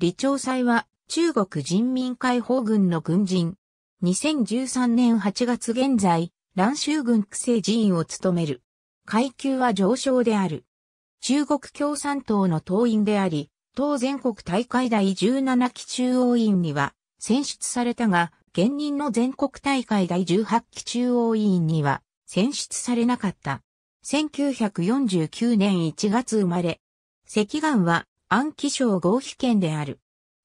李長祭は中国人民解放軍の軍人。2013年8月現在、蘭州軍区政治員を務める。階級は上昇である。中国共産党の党員であり、党全国大会第17期中央委員には選出されたが、現任の全国大会第18期中央委員には選出されなかった。1949年1月生まれ。赤岩は安徽省合肥県である。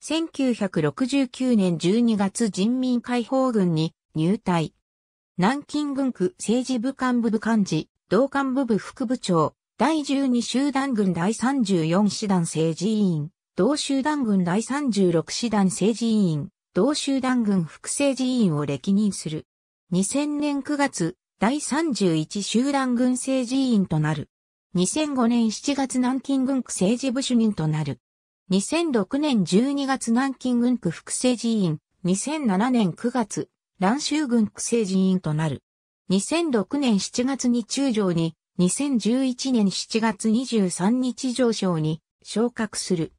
1969年12月人民解放軍に入隊。南京軍区政治部幹部部幹事、同幹部部副部長、第12集団軍第34師団政治委員、同集団軍第36師団政治委員、同集団軍副政治委員を歴任する。2000年9月、第31集団軍政治委員となる。2005年7月南京軍区政治部主任となる。2006年12月南京軍区副政治委員、2007年9月、蘭州軍区政治委員となる。2006年7月に中将に、2011年7月23日上昇に昇格する。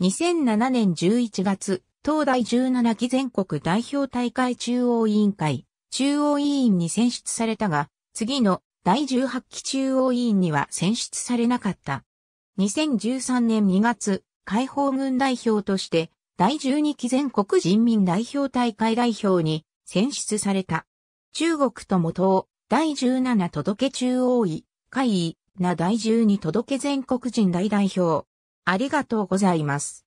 2007年11月、東大17期全国代表大会中央委員会、中央委員に選出されたが、次の第18期中央委員には選出されなかった。2013年2月、解放軍代表として、第12期全国人民代表大会代表に選出された。中国とも党、第17届中央委、会議、な第12届全国人大代表。ありがとうございます。